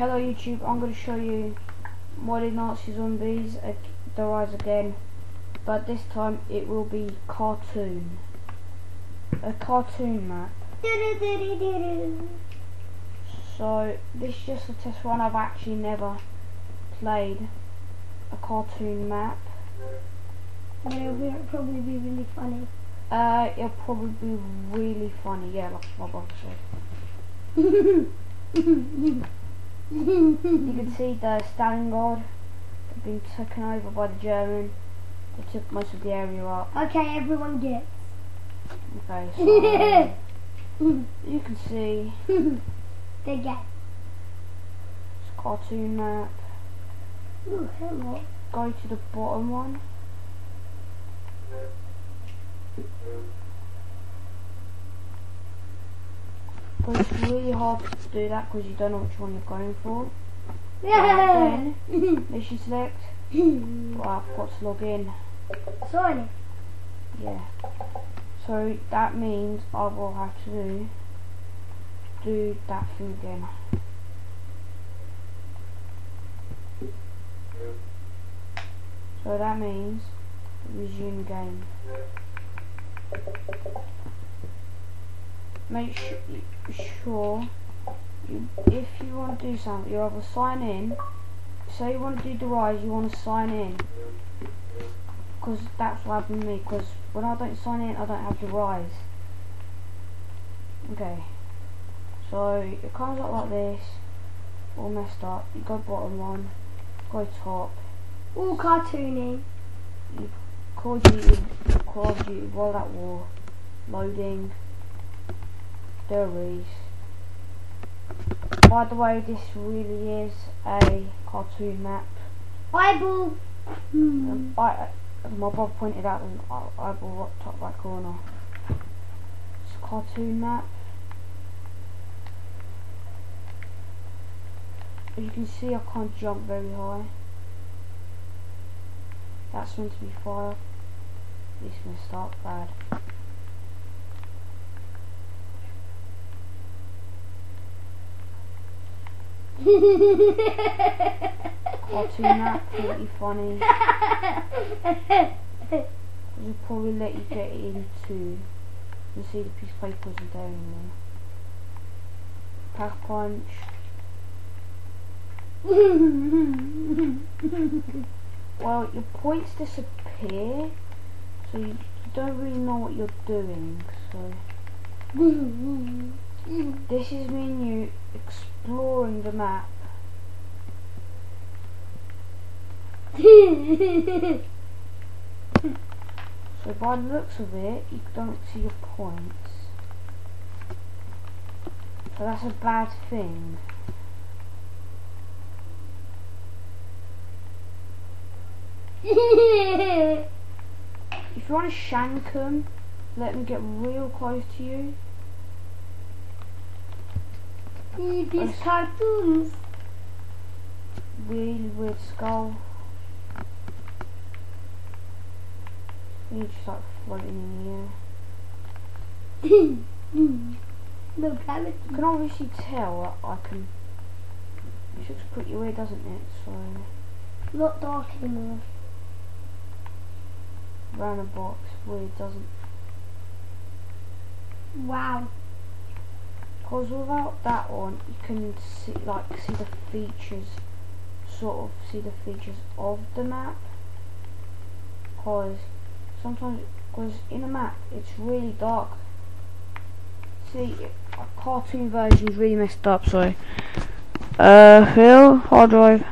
hello YouTube, I'm going to show you modded Nazi Zombies, Der Riese again, but this time it will be cartoon. A cartoon map. So, this is just a test run, I've actually never played a cartoon map. But it'll probably be really funny. Uh, it'll probably be really funny, yeah, like my brother said. You can see the Stalingrad have been taken over by the German. They took most of the area up. okay, everyone gets. Okay, so um, you can see they get. it's a cartoon map. Ooh, hello. Go to the bottom one. But it's really hard to do that because you don't know which one you're going for. Yeah. Then, Mission select. Well, I've got to log in. Sorry. Yeah. So that means I will have to do, do that thing again. So that means resume game. Make sure you, if you want to do something, you either sign in. Say you want to do Der Riese, you want to sign in. Because that's what happened to me because when I don't sign in I don't have Der Riese. Okay. So it comes up like this. All messed up. You go bottom one. Go top. All cartoony. You Call of Duty Call of Duty World at War. Loading there is by the way this really is a cartoon map Bible. Hmm. um, I, as my brother pointed out the eyeball top right corner. It's a cartoon map. As you can see I can't jump very high. That's meant to be fire. This messed up bad. Cartoon map, pretty funny. It'll probably let you get into you see the piece of paper isn't there anymore. Pack punch. Well, your points disappear, so you don't really know what you're doing. So this is me and you exploring the map. So by the looks of it, you don't see your points. So that's a bad thing. If you want to shank them, let them get real close to you. These cartoons. Weird skull. You just like floating in the air. no gravity. You can obviously tell I can. It looks pretty weird, doesn't it? So Not dark anymore. round a box, weird, doesn't? Wow. Because without that one you can see like see the features, sort of see the features of the map. Because sometimes, because in a map it's really dark. See, a cartoon version is really messed up. So, uh, Phil, hard drive.